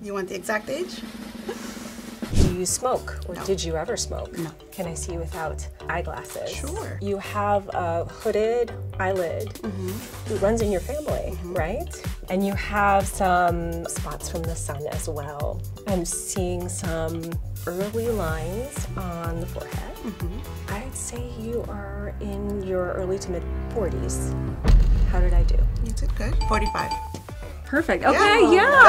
You want the exact age? Do you smoke or No. did you ever smoke? No. Can I see you without eyeglasses? Sure. You have a hooded eyelid Mm-hmm. It runs in your family, mm-hmm. right? And you have some spots from the sun as well. I'm seeing some early lines on the forehead. Mm-hmm. I'd say you are in your early to mid 40s. How did I do? You did good. 45. Perfect. Okay, Yeah. yeah.